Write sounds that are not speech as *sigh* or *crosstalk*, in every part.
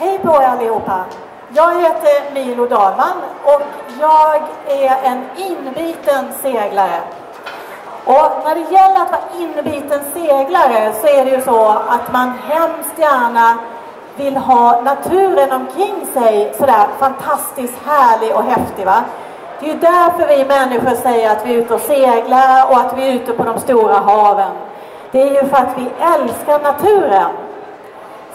Hej på er allihopa! Jag heter Milo Dahlman och jag är en inbiten seglare. Och när det gäller att vara inbiten seglare så är det ju så att man hemskt gärna vill ha naturen omkring sig sådär fantastiskt härlig och häftig. Va? Det är ju därför vi människor säger att vi är ute och seglar och att vi är ute på de stora haven. Det är ju för att vi älskar naturen.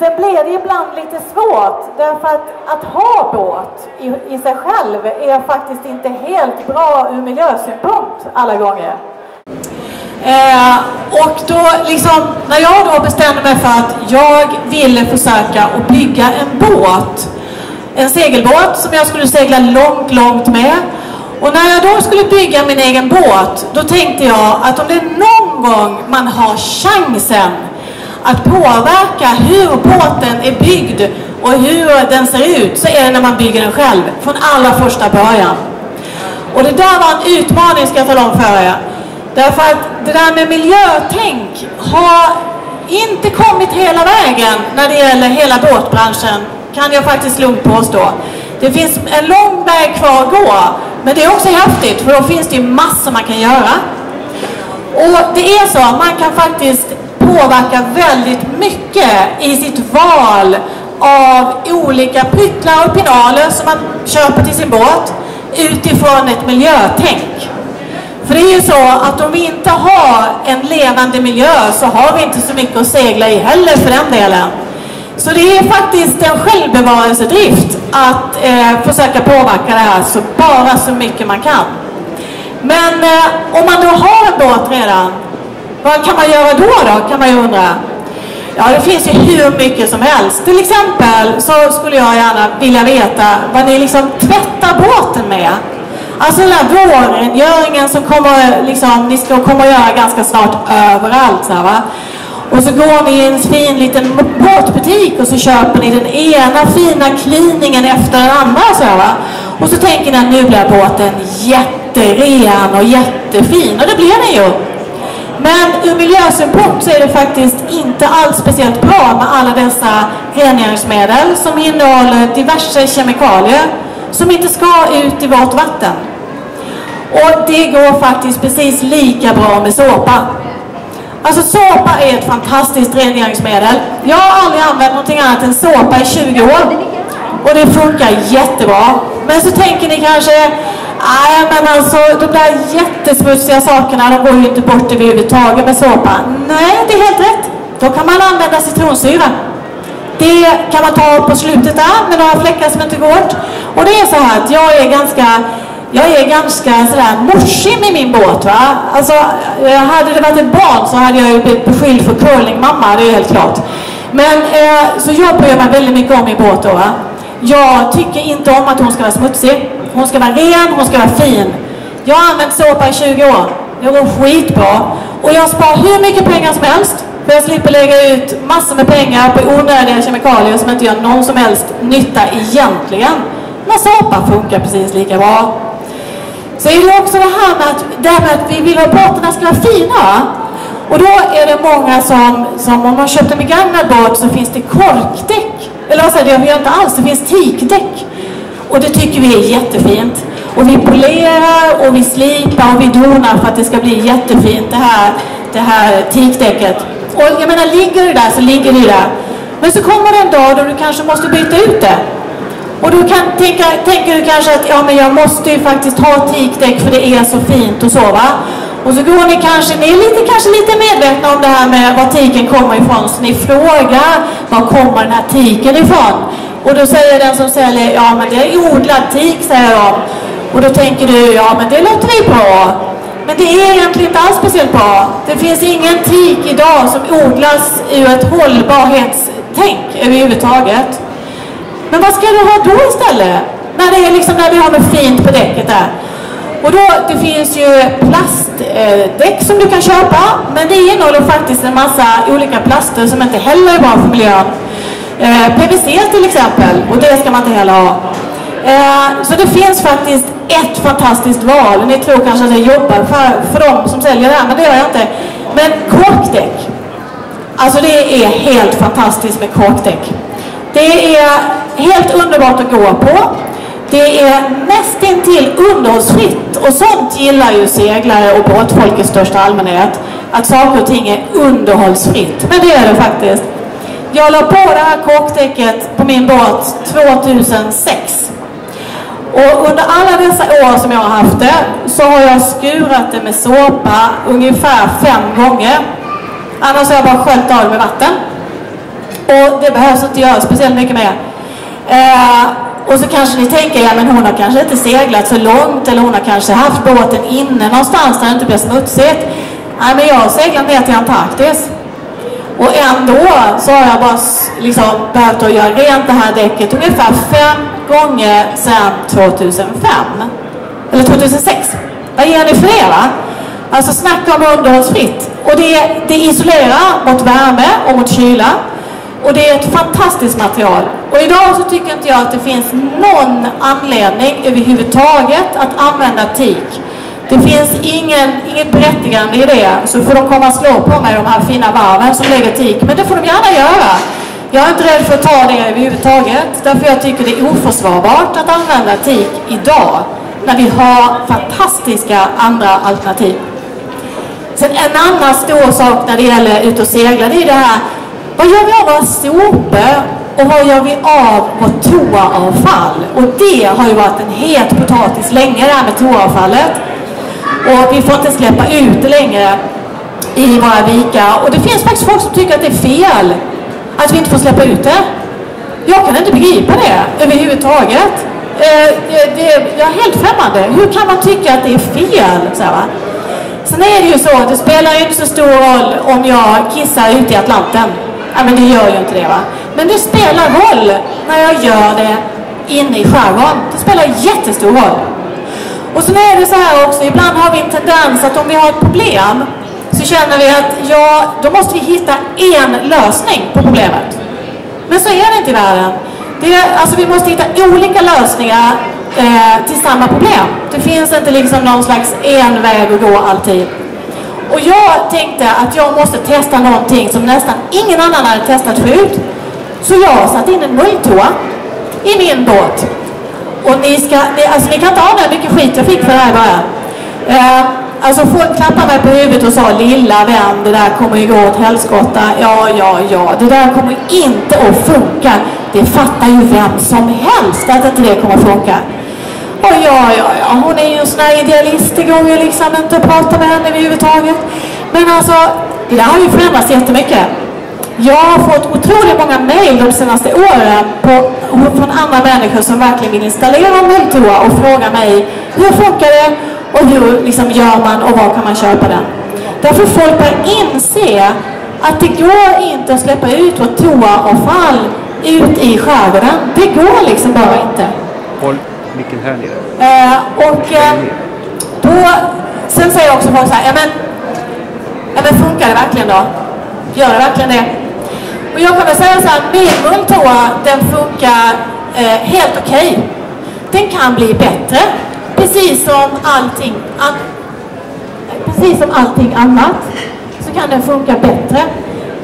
Sen blir det ibland lite svårt därför att att ha båt i, i sig själv är faktiskt inte helt bra ur miljösynpunkt alla gånger. Eh, och då liksom, när jag då bestämde mig för att jag ville försöka att bygga en båt, en segelbåt som jag skulle segla långt, långt med. Och när jag då skulle bygga min egen båt, då tänkte jag att om det är någon gång man har chansen att påverka hur båten är byggd och hur den ser ut så är det när man bygger den själv från allra första början. Och det där var en utmaning ska jag tala om för er. Därför att det där med miljötänk har inte kommit hela vägen när det gäller hela båtbranschen kan jag faktiskt lugnt påstå. Det finns en lång väg kvar att gå men det är också häftigt för då finns det ju massor man kan göra. Och det är så, man kan faktiskt påverka väldigt mycket i sitt val av olika pyttlar och pinaler som man köper till sin båt utifrån ett miljötänk. För det är ju så att om vi inte har en levande miljö så har vi inte så mycket att segla i heller för den delen. Så det är faktiskt en självbevarelsedrift att eh, försöka påverka det här så bara så mycket man kan. Men eh, om man då har en båt redan vad kan man göra då, då kan man ju undra. Ja, det finns ju hur mycket som helst. Till exempel så skulle jag gärna vilja veta vad ni liksom tvättar båten med. Alltså den där vårrengöringen som kommer, liksom, ni ska komma att göra ganska snart överallt. Så här, va? Och så går ni i en fin liten båtbutik och så köper ni den ena fina cleaningen efter den andra. Så här, va? Och så tänker ni att nu blir båten jätteren och jättefin. Och det blir den ju. Men ur miljösynpunkt så är det faktiskt inte alls speciellt bra med alla dessa rengöringsmedel som innehåller diverse kemikalier som inte ska ut i vårt vatten. Och det går faktiskt precis lika bra med såpa. Alltså såpa är ett fantastiskt rengöringsmedel. Jag har aldrig använt någonting annat än såpa i 20 år. Och det funkar jättebra. Men så tänker ni kanske, Nej, men alltså de där jättesmutsiga sakerna, de går ju inte bort överhuvudtaget med såpa. Nej, det är helt rätt. Då kan man använda citronsyra. Det kan man ta på slutet där med några fläckar som inte går bort. Och det är så här att jag är ganska jag är ganska sådär morsig med min båt. Va? Alltså, eh, hade det varit ett barn så hade jag ju blivit beskylld för curlingmamma, det är helt klart. Men eh, så jag bryr mig väldigt mycket om min båt då. Va? Jag tycker inte om att hon ska vara smutsig. Hon ska vara ren, hon ska vara fin. Jag har använt såpa i 20 år. Det går skitbra. Och jag sparar hur mycket pengar som helst. För jag slipper lägga ut massor med pengar på onödiga kemikalier som inte gör någon som helst nytta egentligen. Men såpa funkar precis lika bra. Så är det också det här med att, det här med att vi vill att båtarna ska vara fina. Och då är det många som, som om man köpt en begagnad båt så finns det korkdäck. Eller vad säger jag, det gör inte alls, det finns teakdäck. Och det tycker vi är jättefint. Och vi polerar och vi slipar och vi donar för att det ska bli jättefint det här, det här teakdäcket. Och jag menar, ligger det där så ligger det där. Men så kommer det en dag då du kanske måste byta ut det. Och då kan, tänka, tänker du kanske att ja, men jag måste ju faktiskt ha teakdäck för det är så fint och så va. Och så går ni kanske, ni är lite, kanske lite medvetna om det här med var tiken kommer ifrån. Så ni frågar, var kommer den här tiken ifrån? Och då säger den som säljer, ja men det är odlad tik, säger de. Och då tänker du, ja men det låter ju bra. Men det är egentligen inte alls speciellt bra. Det finns ingen tik idag som odlas ur ett hållbarhetstänk överhuvudtaget. Men vad ska du ha då istället? När det är liksom när vi har med fint på däcket där. Och då, det finns ju plastdäck som du kan köpa, men det innehåller faktiskt en massa olika plaster som inte heller är bra för miljön. Eh, PVC till exempel, och det ska man inte heller ha. Eh, så det finns faktiskt ett fantastiskt val. Ni tror kanske att jag jobbar för, för dem som säljer det här, men det gör jag inte. Men korkdäck. Alltså det är helt fantastiskt med korkdäck. Det är helt underbart att gå på. Det är nästintill underhållsfritt och sånt gillar ju seglare och båtfolk i största allmänhet. Att saker och ting är underhållsfritt. Men det är det faktiskt. Jag la på det här korkdäcket på min båt 2006. Och under alla dessa år som jag har haft det så har jag skurat det med såpa ungefär fem gånger. Annars har jag bara sköljt av det med vatten. Och det behövs inte göra speciellt mycket mer. Eh, och så kanske ni tänker, ja men hon har kanske inte seglat så långt eller hon har kanske haft båten inne någonstans där det inte blir smutsigt. Nej men jag har seglat ner till Antarktis. Och ändå så har jag bara liksom behövt att göra rent det här däcket ungefär fem gånger sedan 2005. Eller 2006. Vad ger ni för det va? Alltså snacka om underhållsfritt. Och det, det isolerar mot värme och mot kyla. Och det är ett fantastiskt material. Och idag så tycker inte jag att det finns någon anledning överhuvudtaget att använda teak. Det finns ingen, inget berättigande i det. Så får de komma och slå på mig, de här fina varven som lägger tik. Men det får de gärna göra. Jag är inte rädd för att ta det överhuvudtaget. Därför jag tycker det är oförsvarbart att använda tik idag. När vi har fantastiska andra alternativ. Sen en annan stor sak när det gäller ut och segla, det är det här vad gör vi av våra sopor och vad gör vi av vårt toaavfall? Och det har ju varit en het potatis länge det här med toaavfallet. Och vi får inte släppa ut det längre i våra vikar. Och det finns faktiskt folk som tycker att det är fel att vi inte får släppa ut det. Jag kan inte begripa det överhuvudtaget. Eh, det, jag är helt främmande. Hur kan man tycka att det är fel? Så här, va? Sen är det ju så, att det spelar ju inte så stor roll om jag kissar ute i Atlanten. Ja, men det gör ju inte det va. Men det spelar roll när jag gör det inne i skärgården. Det spelar jättestor roll. Och sen är det så här också, ibland har vi en tendens att om vi har ett problem så känner vi att ja, då måste vi hitta en lösning på problemet. Men så är det inte i världen. Det är, alltså vi måste hitta olika lösningar eh, till samma problem. Det finns inte liksom någon slags en väg att gå alltid. Och jag tänkte att jag måste testa någonting som nästan ingen annan hade testat förut. Så jag satte in en mulltoa i min båt. Och ni, ska, ni, alltså ni kan inte ana hur mycket skit jag fick för det här i början. Eh, alltså folk klappade mig på huvudet och sa lilla vän, det där kommer ju gå åt helskotta. Ja, ja, ja, det där kommer inte att funka. Det fattar ju vem som helst att inte det kommer att funka. Och ja, ja, ja, hon är ju en sån här idealist. Det går ju liksom inte att prata med henne överhuvudtaget. Men alltså, det där har ju förändrats jättemycket. Jag har fått otroligt många mejl de senaste åren på, från andra människor som verkligen vill installera en mulltoa och fråga mig hur funkar det och hur liksom gör man och var kan man köpa den. Därför folk börjar inse att det går inte att släppa ut vårt toaavfall ut i skärgården. Det går liksom bara inte micken här nere. Eh, och eh, då, sen säger också folk så här, ja men, ja men funkar det verkligen då? Gör det verkligen det? Och jag kan väl säga så här, min muntoa den funkar eh, helt okej. Okay. Den kan bli bättre, precis som allting, an, precis som allting annat så kan den funka bättre.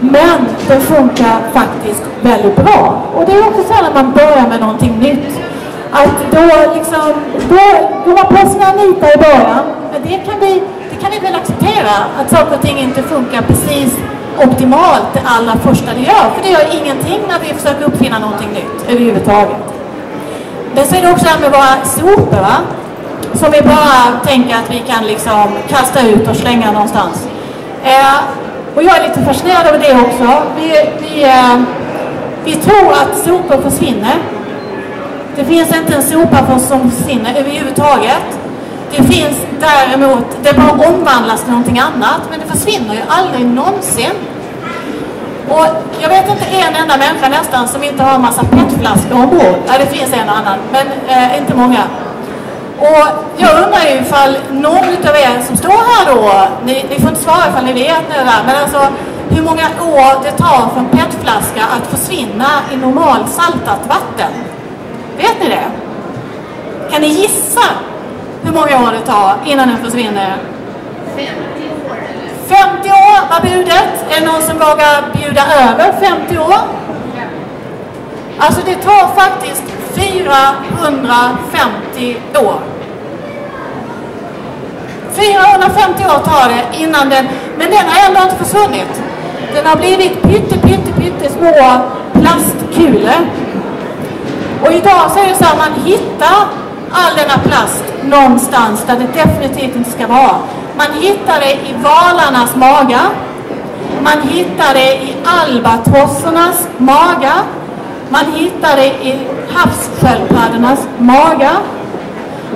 Men den funkar faktiskt väldigt bra. Och det är också så här när man börjar med någonting nytt att då liksom, då går man på sina nitar i början. Men det kan vi, det kan vi väl acceptera, att saker och ting inte funkar precis optimalt det allra första du gör. För det gör ingenting när vi försöker uppfinna någonting nytt överhuvudtaget. Men så är det också det här med våra sopor va? Som vi bara tänker att vi kan liksom kasta ut och slänga någonstans. Eh, och jag är lite fascinerad över det också. Vi, vi, eh, vi tror att sopor försvinner det finns inte en sopa som försvinner överhuvudtaget. Det finns däremot, det bara omvandlas till någonting annat, men det försvinner ju aldrig någonsin. Och jag vet inte en enda människa nästan som inte har en massa petflaskor ombord. Ja, det finns en och annan, men eh, inte många. Och jag undrar ju ifall någon utav er som står här då, ni, ni får inte svara ifall ni vet nu där, men alltså hur många år det tar för en petflaska att försvinna i normalsaltat vatten. Vet ni det? Kan ni gissa hur många år det tar innan den försvinner? 50 år. 50 år var budet. Är det någon som vågar bjuda över 50 år? Alltså det tar faktiskt 450 år. 450 år tar det innan den, men den har ändå inte försvunnit. Den har blivit pytte, pytte, pytte små plastkulor. Och idag så är det så att man hittar all denna plast någonstans där det definitivt inte ska vara. Man hittar det i valarnas magar. Man hittar det i albatrossernas magar. Man hittar det i havssköldpaddornas magar.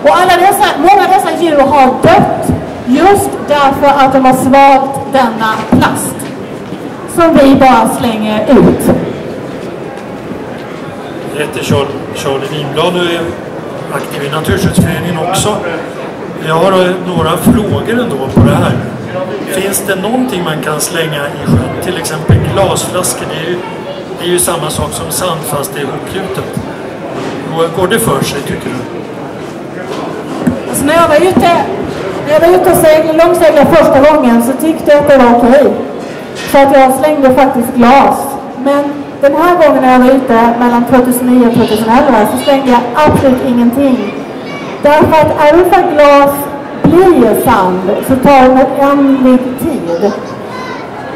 Och alla dessa, många av dessa djur har dött just därför att de har svalt denna plast. Som vi bara slänger ut. Jag heter Charlie, Winblad aktiv i Naturskyddsföreningen också. Jag har några frågor ändå på det här. Finns det någonting man kan slänga i sjön? Till exempel glasflaskor. Det är ju, det är ju samma sak som sand fast det är hopgjutet. Går det för sig tycker du? Alltså när jag var ute, när jag var ute och seglade, långseglade första gången så tyckte jag att det var okej. För att jag slängde faktiskt glas. Men den här gången när jag var ute mellan 2009 och 2011 så slängde jag absolut ingenting. Därför att även för glas blir sand så tar det en oändlig tid.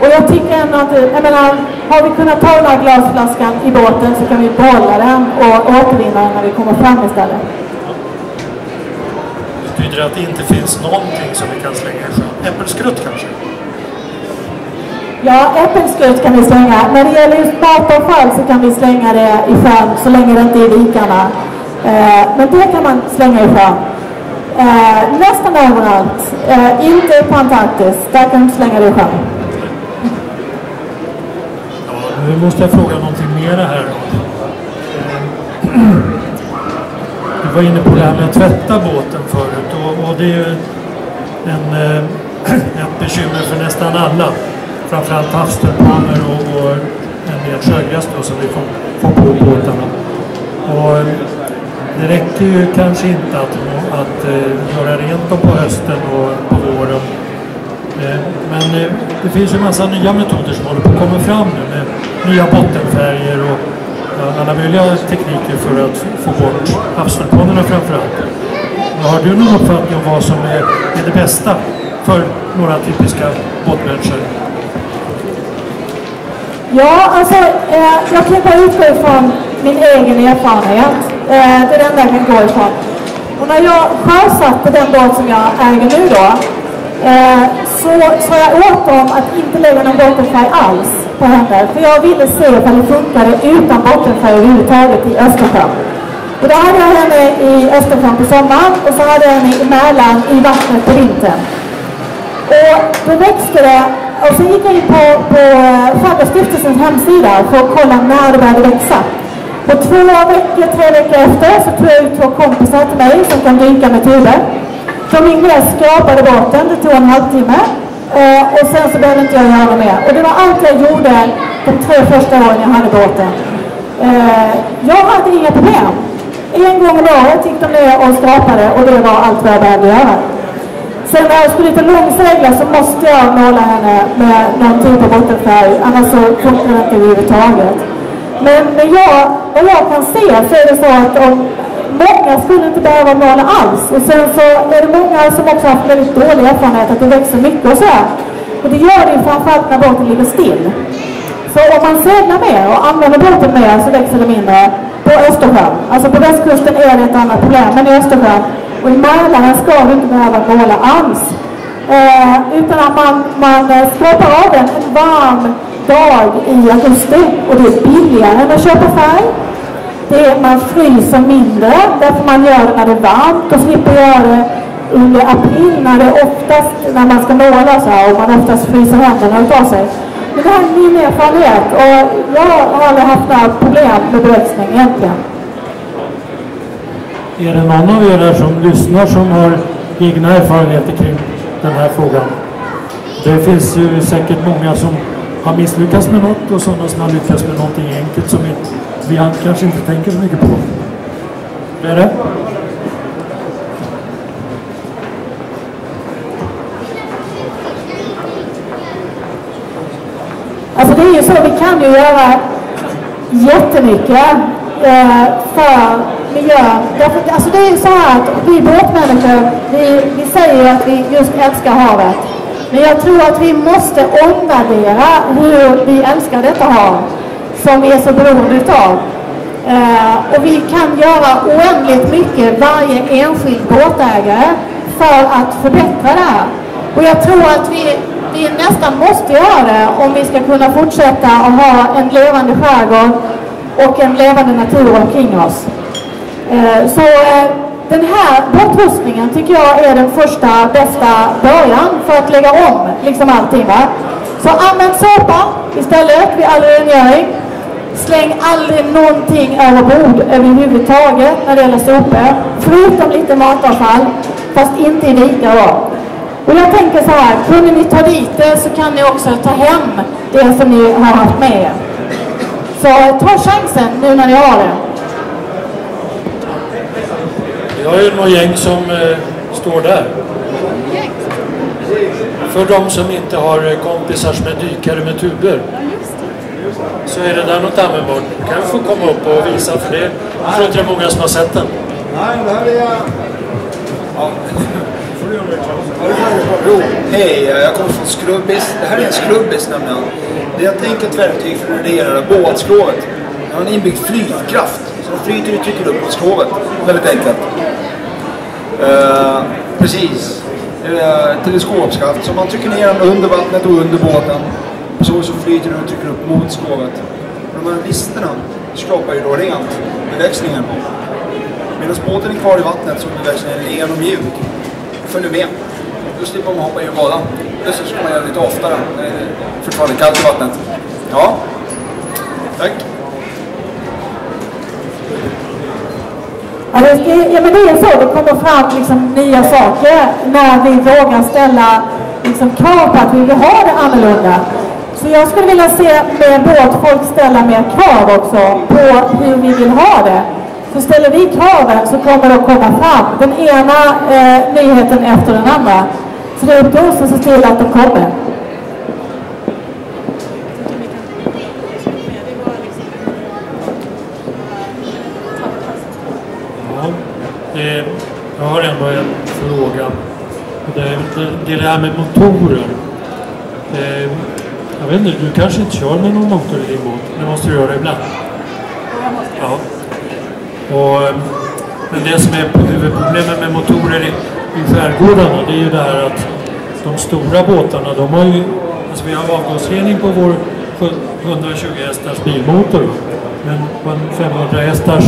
Och jag tycker ändå att, jag menar, har vi kunnat ta den här glasflaskan i båten så kan vi behålla den och återvinna den när vi kommer fram istället. Betyder det att det inte finns någonting som vi kan slänga i sjön? Äppelskrutt kanske? Ja, äppelskrutt kan vi slänga. När det gäller just matavfall så kan vi slänga det i sjön så länge det inte är i vikarna. Eh, men det kan man slänga i sjön. Eh, nästan överallt. Eh, inte på Antarktis. Där kan du inte slänga det i sjön. Ja, nu måste jag fråga någonting mer här. Du var inne på det här med att tvätta båten förut och, och det är ju en, eh, *clears throat* ett bekymmer för nästan alla. Framförallt havstulpaner och, och en del sjögräs då som vi får, får på båtarna. Och eh, det räcker ju kanske inte att, att att göra rent dem på hösten och på våren. Eh, men det finns ju massa nya metoder som håller på att komma fram nu med nya bottenfärger och alla möjliga tekniker för att få bort havstulpanerna framförallt. Har du någon uppfattning om vad som är, är det bästa för några typiska båtmänniskor? Ja, alltså eh, jag kan bara utgå ifrån min egen erfarenhet. Eh, det är den enda jag kan gå ifrån. Och när jag sjösatte den båt som jag äger nu då, eh, så sa jag åt dem att inte lägga någon bottenfärg alls på henne. För jag ville se ifall det funkade utan bottenfärg överhuvudtaget i Östersjön. Och då hade jag henne i Östersjön på sommaren och så hade jag henne i Mälaren i vattnet på vintern. Och då växte det och så gick jag in på, på eh, Fagerstiftelsens hemsida för att kolla när det började växa. Och två veckor, tre veckor efter så tog jag ut två kompisar till mig som kan dyka med tuber. De gick ner och skrapade båten, det tog en halvtimme. Eh, och sen så behövde inte jag göra något mer. Och det var allt jag gjorde de tre första åren jag hade båten. Eh, jag hade inga problem. En gång om året gick de ner och skrapade och det var allt vad jag behövde göra. Sen när jag skulle ut och långsegla så måste jag måla henne med någon typ av bottenfärg, annars så funkar det inte överhuvudtaget. Men, jag, vad jag kan se så är det så att om, många skulle inte behöva måla alls. Och sen så är det många som också haft väldigt dålig erfarenhet att det växer mycket och sådär. Och det gör det framförallt när båten ligger still. Så om man seglar mer och använder båten mer så växer det mindre på Östersjön. Alltså på västkusten är det ett annat problem, men i Östersjön och i Mälaren ska du inte behöva måla alls. Eh, utan att man, man eh, skrapar av den en varm dag i augusti och det är billigare än att köpa färg. Det är, man fryser mindre därför man gör det när det är varmt och slipper göra det under april när det oftast, när man ska måla så här och man oftast fryser händerna utav sig. Men det här är min erfarenhet och jag har aldrig haft några problem med beräkning, egentligen. Är det någon av er där som lyssnar som har egna erfarenheter kring den här frågan? Det finns ju säkert många som har misslyckats med något och sådana som har lyckats med någonting enkelt som vi kanske inte tänker så mycket på. Är det? Alltså det är ju så, vi kan ju göra jättemycket. eh, för miljön. Därför, alltså det är ju så här att vi båtmänniskor, vi, vi säger att vi just älskar havet. Men jag tror att vi måste omvärdera hur vi älskar detta hav som vi är så beroende utav. Eh, och vi kan göra oändligt mycket, varje enskild båtägare, för att förbättra det här. Och jag tror att vi, vi nästan måste göra det om vi ska kunna fortsätta att ha en levande skärgård och en levande natur omkring oss. Eh, så eh, den här bortrustningen tycker jag är den första bästa början för att lägga om liksom allting. Va? Så använd såpa istället vid all rengöring. Släng aldrig någonting över bord överhuvudtaget när det gäller sopor. Förutom lite matavfall, fast inte i vikar då. Och jag tänker så här, kunde ni ta dit det så kan ni också ta hem det som ni har haft med er. Så eh, ta chansen nu när ni har det. Har ju några gäng som eh, står där. För de som inte har eh, kompisar som är dykare med tuber. Så är det där något användbart. Du kan få komma upp och visa för det. Jag tror inte det är många som har sett den. Nej, det här är... Ja. Jo, hej, jag kommer från Skrubbis. Det här är en Skrubbis nämligen. Det är ett enkelt verktyg för att reglera båtskrovet. Det har en inbyggd flytkraft. Så den flyter och trycker upp på skrovet. Väldigt enkelt. Uh, precis. Uh, eh, teleskopskaft. Så man trycker ner den under vattnet och under båten. På så så flyter den och trycker upp mot skrovet. De här listerna skrapar ju då rent beväxlingen. Medan båten är kvar i vattnet så blir växlingen ren och mjuk. Följer med. Då slipper man hoppa i och bada. Dessutom ska man göra det lite oftare. Det är fortfarande kallt i vattnet. Ja. Tack. Ja, det, ja, men det är så. Det kommer fram liksom nya saker när vi vågar ställa liksom, krav på att vi vill ha det annorlunda. Så jag skulle vilja se mer båt folk ställa mer krav också på hur vi vill ha det. Så ställer vi kraven så kommer det att komma fram den ena eh, nyheten efter den andra. Så det är upp till oss att se till att de kommer. Jag har ändå en fråga. Det, det, det är det här med motorer. Eh, jag vet inte, du kanske inte kör med någon motor i din båt? Det måste du göra ibland. Ja. Och, eh, men det som är huvudproblemet med motorer i, i skärgårdarna det är ju det här att de stora båtarna de har ju, alltså vi har avgasrening på vår 120 hästars bilmotor. Men på en 500 hästars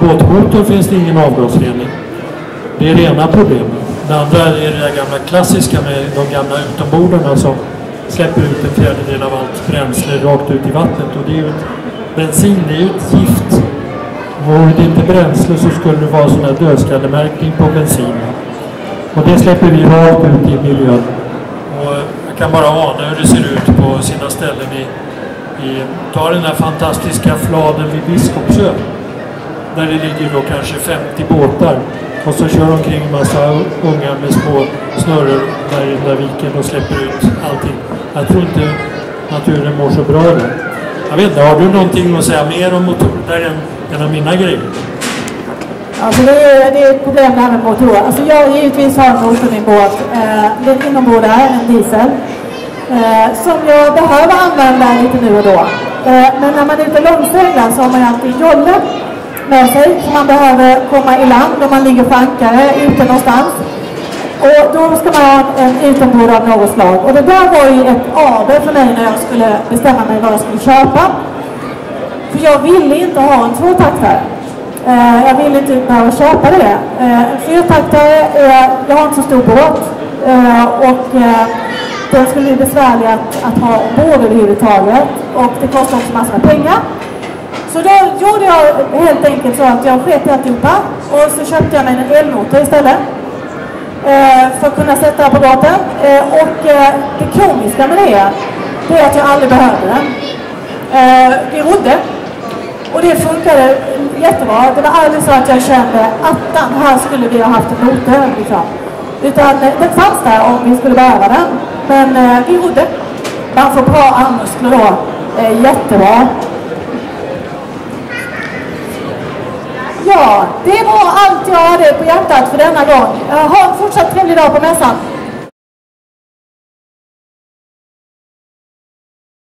båtmotor finns det ingen avgasrening. Det är det ena problemet. Det andra är det där gamla klassiska med de gamla utombordarna som släpper ut en fjärdedel av allt bränsle rakt ut i vattnet. Och det är ju ett, bensin det är ju ett gift. Vore det inte bränsle så skulle det vara sån här dödskallemärkning på bensin. Och det släpper vi rakt ut i miljön. Och jag kan bara ana hur det ser ut på sina ställen i, i ta den här fantastiska fladen vid Biskopsö. Där det ligger då kanske 50 båtar. Och så kör omkring en massa unga med små snurror där i den där viken och släpper ut allting. Jag tror inte naturen mår så bra där. Jag vet inte, har du någonting att säga mer om motorer? Det är en, en av mina grejer. Alltså det, är, det är ett problem det här med motorer. Alltså jag givetvis har en motor i min båt. Eh, den inombordare, en diesel. Eh, som jag behöver använda lite nu och då. Eh, men när man är ute långseglar så har man ju alltid jolle med sig. som man behöver komma i land om man ligger för ankare ute någonstans. Och då ska man ha en utombord av något slag. Och det där var ju ett AB för mig när jag skulle bestämma mig vad jag skulle köpa. För jag ville inte ha en tvåtaktare. Eh, jag ville inte behöva köpa det. Uh, en fyrtaktare, eh, jag har inte så stor båt. Eh, och eh, den skulle bli besvärlig att, att ha ombord överhuvudtaget. Och det kostar också massor med pengar. Så då gjorde jag helt enkelt så att jag sket i alltihopa. Och så köpte jag mig en elmotor istället. Eh, för att kunna sätta på båten. Eh, och eh, det komiska med det, det är att jag aldrig behövde den. det rodde. Och det funkade jättebra. Det var aldrig så att jag kände att här skulle vi ha haft en motor. Liksom. Utan den fanns där om vi skulle behöva den. Men eh, vi rodde. Man får bra armmuskler då. Eh, jättebra. Ja, det var allt jag hade på hjärtat för denna gång. Ha en fortsatt trevlig dag på mässan.